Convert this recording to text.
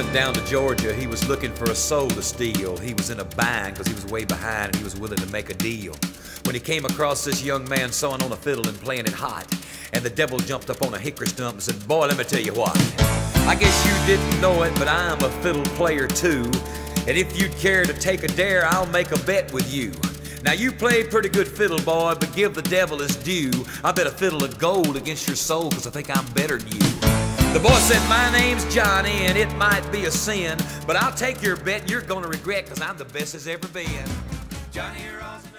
went down to Georgia. He was looking for a soul to steal. He was in a bind because he was way behind and he was willing to make a deal. When he came across this young man sawing on a fiddle and playing it hot, and the devil jumped up on a hickory stump and said, Boy, let me tell you what. I guess you didn't know it, but I'm a fiddle player too. And if you'd care to take a dare, I'll make a bet with you. Now you play pretty good fiddle, boy, but give the devil his due. I bet a fiddle of gold against your soul, cause I think I'm better than you. The boy said, My name's Johnny, and it might be a sin, but I'll take your bet, you're gonna regret, cause I'm the best as ever been. Johnny Rosin.